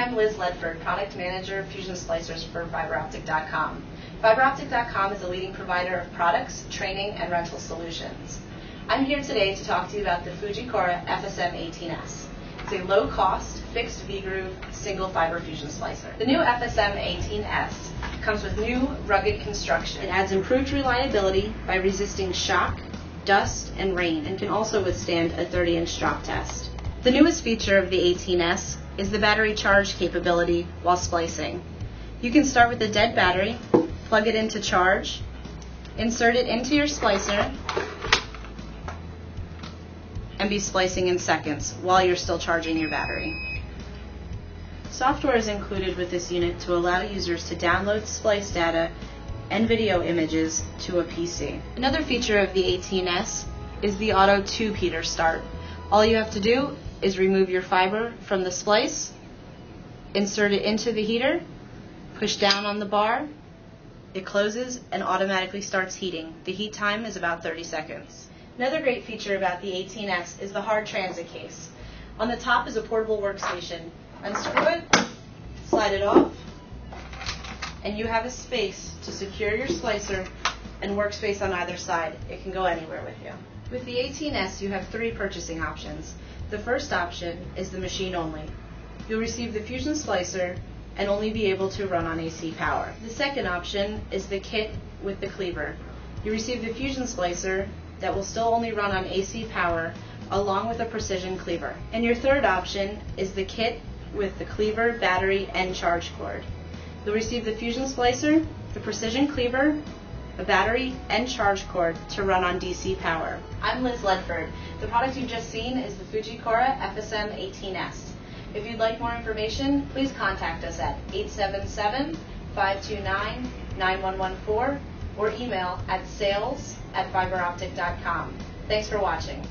I'm Liz Ledford, Product Manager, Fusion Splicers for FiberOptic.com. FiberOptic.com is a leading provider of products, training, and rental solutions. I'm here today to talk to you about the Fujikura FSM 18S. It's a low-cost, fixed V-groove, single fiber fusion splicer. The new FSM 18S comes with new, rugged construction. It adds improved reliability by resisting shock, dust, and rain, and can also withstand a 30-inch drop test. The newest feature of the 18S is the battery charge capability while splicing. You can start with a dead battery, plug it into charge, insert it into your splicer, and be splicing in seconds while you're still charging your battery. Software is included with this unit to allow users to download splice data and video images to a PC. Another feature of the 18S is the auto tube heater start. All you have to do is remove your fiber from the splice, insert it into the heater, push down on the bar, it closes and automatically starts heating. The heat time is about 30 seconds. Another great feature about the 18S is the hard transit case. On the top is a portable workstation. Unscrew it, slide it off, and you have a space to secure your splicer and workspace on either side. It can go anywhere with you. With the 18S, you have three purchasing options. The first option is the machine only. You'll receive the Fusion Splicer and only be able to run on AC power. The second option is the kit with the cleaver. You receive the Fusion Splicer that will still only run on AC power along with a precision cleaver. And your third option is the kit with the cleaver, battery, and charge cord. You'll receive the Fusion Splicer, the Precision Cleaver, a battery, and charge cord to run on DC power. I'm Liz Ledford. The product you've just seen is the Fujikura FSM 18S. If you'd like more information, please contact us at 877-529-9114 or email at sales at fiberoptic.com. Thanks for watching.